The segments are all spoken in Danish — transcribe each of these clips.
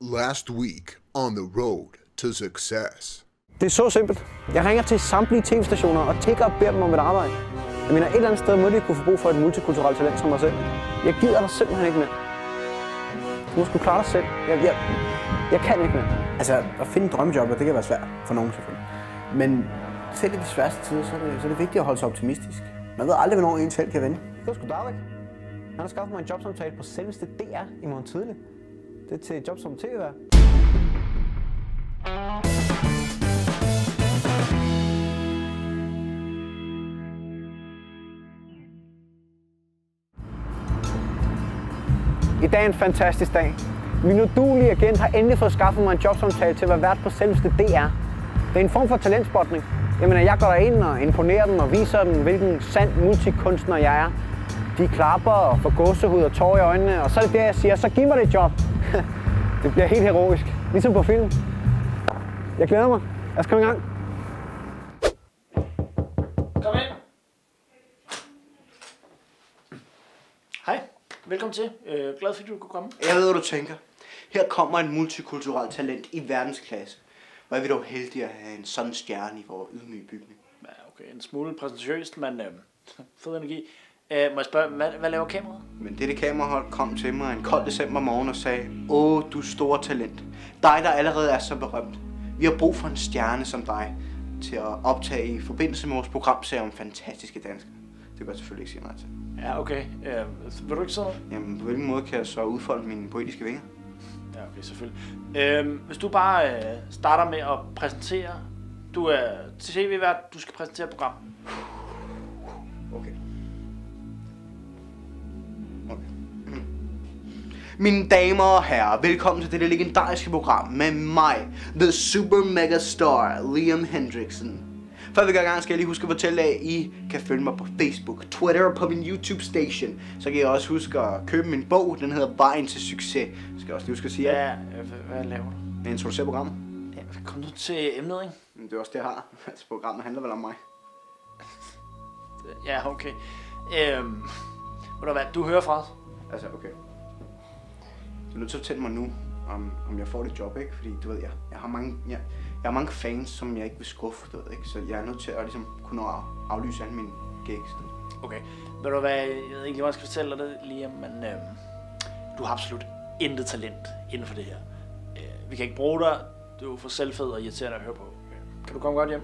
Last week on the road to success. Det er så simpelt. Jeg ringer til samtlige tv-stationer og tigger og beder dem om et arbejde. Jeg mener, et eller andet sted må de kunne få brug for et multikulturelt talent som mig selv. Jeg gider dig simpelthen ikke mere. Du må sgu klare dig selv. Jeg, jeg, jeg kan ikke mere. Altså, at finde drømmejob, det kan være svært for nogen selvfølgelig. Men selv i de sværeste tider, så er, det, så er det vigtigt at holde sig optimistisk. Man ved aldrig, hvornår en selv kan vende. Det var sgu Darvik. Han har skaffet mig en jobsamtale på selveste DR i morgen tidlig. Det til et job som tv-vært. I dag er en fantastisk dag. Min udulige agent har endelig fået skaffet mig en jobsamtale til at være vært på selveste DR. Det er en form for talentspotning. Jamen, mener, jeg går derind og imponerer dem og viser dem, hvilken sand multikunstner jeg er. De klapper og får gåsehud og tårer i øjnene, og så er det der, jeg siger, så giv mig det job. det bliver helt heroisk, ligesom på film. Jeg glæder mig. Lad os komme i gang. Kom ind. Hej, velkommen til. Øh, glad fordi du kunne komme. Jeg ved, hvad du tænker. Her kommer en multikulturelt talent i verdensklasse. Hvor er vi dog heldige at have en sådan stjerne i vores ydmyge bygning. Ja, okay, en smule præsentøst, men øh, fed energi. Øh, må jeg spørge, hvad, hvad laver kameraet? Men dette kamerahold kom til mig en kold december morgen og sagde, Åh, du store talent. Dig, der allerede er så berømt. Vi har brug for en stjerne som dig til at optage i forbindelse med vores programserie om fantastiske danskere. Det kan jeg selvfølgelig ikke sige nej til. Ja, okay. Øh, vil du ikke sådan noget? Jamen, på hvilken måde kan jeg så udfolde mine poetiske vinger? Ja, okay, selvfølgelig. Øh, hvis du bare øh, starter med at præsentere. Du er tv-vært, du skal præsentere programmet. Okay. Mine damer og herrer, velkommen til dette legendariske program med mig, The Super Mega Star, Liam Hendrickson. Før vi går i gang, skal jeg lige huske at fortælle at I kan følge mig på Facebook, Twitter og på min YouTube station. Så kan I også huske at købe min bog, den hedder Vejen til Succes. Så skal jeg også lige huske at sige, at Ja, hvad, laver du? jeg introducerer programmet. Ja, kom nu til emnet, ikke? Men det er også det, jeg har. Altså, programmet handler vel om mig. Ja, okay. Øhm, ved du hvad, du hører fra os. Altså, okay. Du er nødt til at fortælle mig nu, om, om jeg får det job, ikke? Fordi, du ved, jeg, jeg, har mange, jeg, jeg har mange fans, som jeg ikke vil skuffe, du ved, ikke? Så jeg er nødt til at ligesom, kunne af, aflyse alle mine gigs. Du. Okay. Ved du hvad, jeg ved ikke lige, jeg skal fortælle dig det, Liam, men øhm, du har absolut intet talent inden for det her. Øh, vi kan ikke bruge dig. Du er for selvfed og irriterende at høre på. Øh, Kan du komme godt hjem?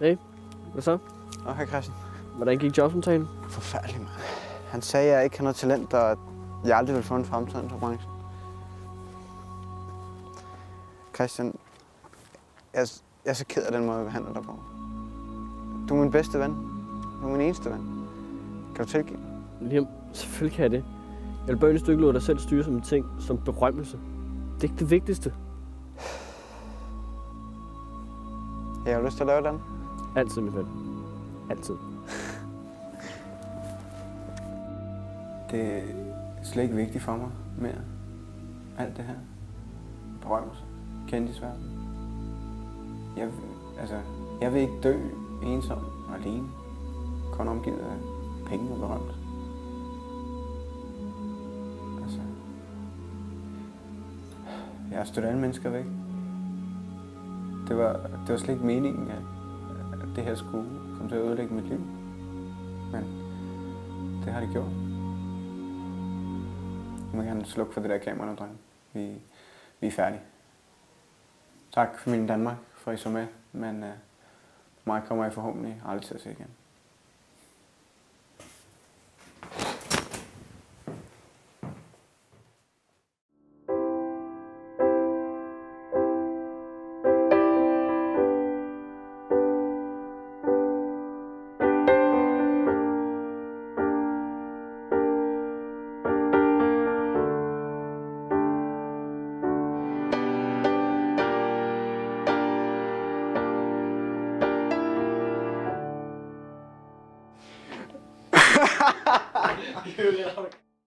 Hey, hvad så? Hej Christian. Hvordan gik jobsamtalen? Forfærdelig, mand. Han sagde, at jeg ikke har noget talent, og at jeg aldrig vil få en fremtid inden for branchen. Christian, jeg, jeg er så ked af den måde, jeg behandler dig på. Du er min bedste ven. Du er min eneste ven. Kan du tilgive mig? Liam, selvfølgelig kan jeg det. Jeg vil bare ønske, du ikke dig selv styre som en ting, som berømmelse. Det er ikke det vigtigste. Jeg har lyst til at lave den. Altid, min ven. Altid. Det er slet ikke vigtigt for mig mere. Alt det her. Berømmelse. Kendisverden. Jeg, altså, jeg vil ikke dø ensom og alene. Kun omgivet af penge og berømmelse. Altså, jeg har stødt alle mennesker væk. Det var, det var slet ikke meningen, at det her skulle komme til at ødelægge mit liv. Men det har det gjort. Jeg må gerne slukke for det der kamera dreng. Vi, vi er færdige. Tak familien Danmark for at I så med, men uh, mig kommer I forhåbentlig aldrig til at se igen. kul idag.